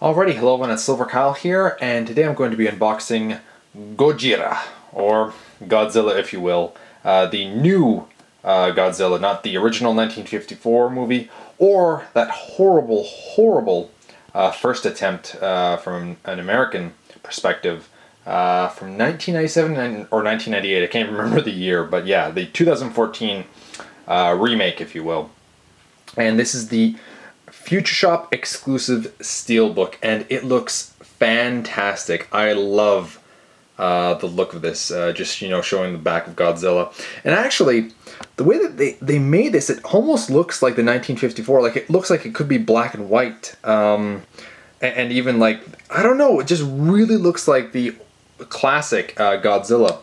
Alrighty, hello everyone, it's Silver Kyle here, and today I'm going to be unboxing Gojira, or Godzilla if you will. Uh, the new uh, Godzilla, not the original 1954 movie, or that horrible, horrible uh, first attempt uh, from an American perspective uh, from 1997 or 1998, I can't remember the year, but yeah, the 2014 uh, remake if you will. And this is the Future Shop exclusive steelbook, and it looks fantastic. I love uh, the look of this, uh, just you know, showing the back of Godzilla. And actually, the way that they, they made this, it almost looks like the 1954. Like it looks like it could be black and white, um, and, and, even like I don't know, it just really looks like the classic uh, Godzilla.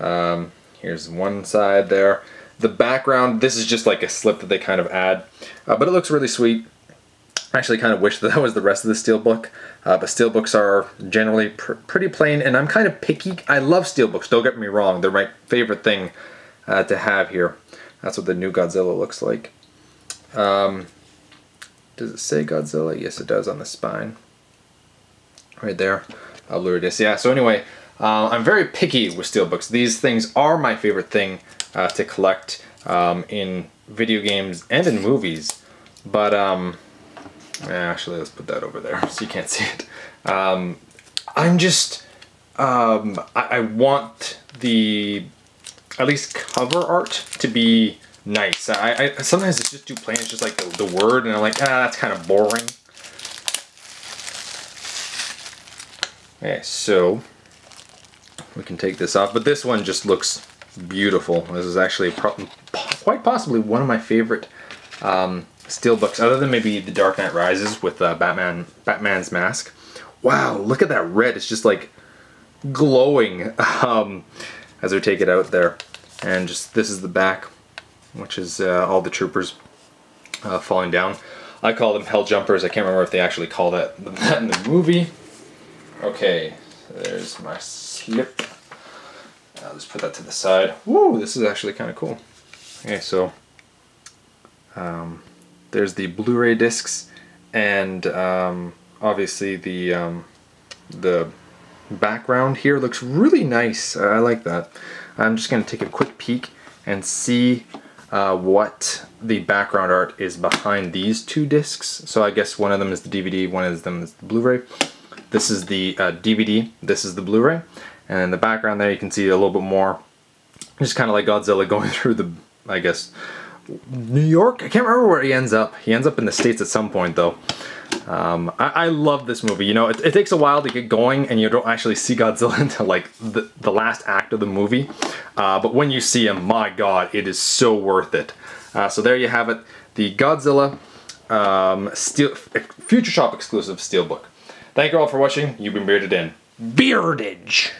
Um, here's one side there. The background, this is just like a slip that they kind of add, uh, but it looks really sweet. I actually kind of wish that that was the rest of the steelbook, uh, but steelbooks are generally pr pretty plain, and I'm kind of picky. I love steelbooks, don't get me wrong. They're my favorite thing uh, to have here. That's what the new Godzilla looks like. Um, does it say Godzilla? Yes, it does on the spine. Right there. I'll lure this. Yeah, so anyway, uh, I'm very picky with steelbooks. These things are my favorite thing uh, to collect um, in video games and in movies. But um, Actually, let's put that over there so you can't see it. Um, I'm just, um, I, I, want the, at least cover art to be nice. I, I Sometimes it's just too plain, it's just like the, the word and I'm like, ah, that's kind of boring. Okay, so we can take this off, but this one just looks beautiful. This is actually quite possibly one of my favorite um, steelbooks, other than maybe The Dark Knight Rises with uh, Batman Batman's mask. Wow, look at that red. It's just like glowing um, as we take it out there. And just this is the back, which is uh, all the troopers uh, falling down. I call them hell jumpers. I can't remember if they actually call that, that in the movie. Okay, there's my slip. I'll just put that to the side. Woo, this is actually kind of cool. Okay, so um, there's the Blu-ray discs and um, obviously the um, the background here looks really nice. I like that. I'm just going to take a quick peek and see uh, what the background art is behind these two discs. So I guess one of them is the DVD, one of them is the Blu-ray. This is the uh, DVD, this is the Blu-ray. And in the background there you can see a little bit more, just kind of like Godzilla going through the, I guess, New York? I can't remember where he ends up. He ends up in the States at some point though. Um, I, I, love this movie. You know, it, it, takes a while to get going and you don't actually see Godzilla until like the, the last act of the movie. Uh, but when you see him, my god, it is so worth it. Uh, so there you have it. The Godzilla um, Steel, Future Shop exclusive Steelbook. Thank you all for watching. You've been bearded in. Beardage!